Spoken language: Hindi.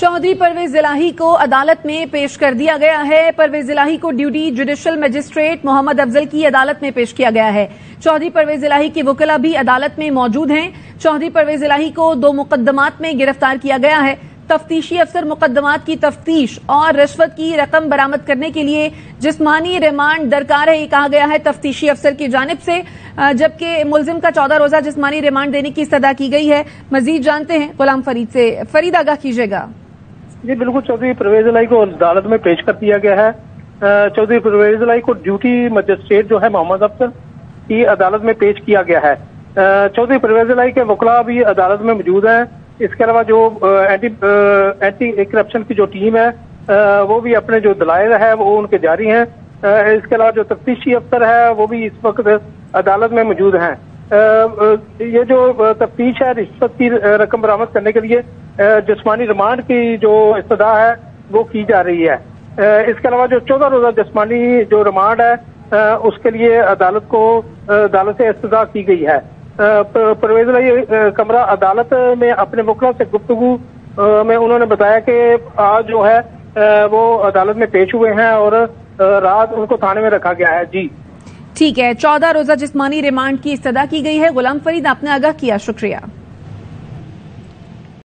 चौधरी परवेज इलाही को अदालत में पेश कर दिया गया है। परवेज इलाही को duty judicial magistrate Mohammad Afzal की अदालत में पेश किया गया है। चौधरी परवेज इलाही के वकला भी अदालत में मौजूद हैं। चौधरी परवेज इलाही को दो मुकदमात में गिरफ़्तार किया गया है। तफ्तीशी अफसर मुकदमात की तफ्तीश और रिश्वत की रकम बरामद करने के लिए जिस्मानी रिमांड दरकार है, ये कहा गया है तफ्तीशी अफसर की जानब से। जबकि मुलजिम का चौदह रोजा जिस्मानी रिमांड देने की सदा की गई है। मजीद जानते हैं, गुलाम फरीद से। फरीद आगाह कीजिएगा। जी, बिल्कुल, चौधरी परवेज लाई को अदालत में पेश कर दिया गया है। चौधरी परवेज लाई को ड्यूटी मजिस्ट्रेट जो है, मोहम्मद अफसर की अदालत में पेश किया गया है। चौधरी परवेज लाई के वकला भी अदालत में मौजूद हैं। इसके अलावा जो एंटी एंटी करप्शन की जो टीम है वो भी अपने जो दलाइल है, वो उनके जारी हैं। इसके अलावा जो तफ्तीशी अफसर है, वो भी इस वक्त अदालत में मौजूद हैं। ये जो तफ्तीश है, रिश्वत की रकम बरामद करने के लिए जिसमानी रिमांड की जो इस्तः है, वो की जा रही है। इसके अलावा जो चौदह रोजा जिसमानी जो रिमांड है उसके लिए अदालत को अदालत से इस्तः की गई है। परवेज कमरा अदालत में अपने वकलों से गुफ्तु में उन्होंने बताया कि आज जो है वो अदालत में पेश हुए हैं और रात उनको थाने में रखा गया है। जी। ठीक है, चौदह रोजा जिस्मानी रिमांड की इस्तः की गई है, गुलाम फरीद आपने आगाह किया, शुक्रिया।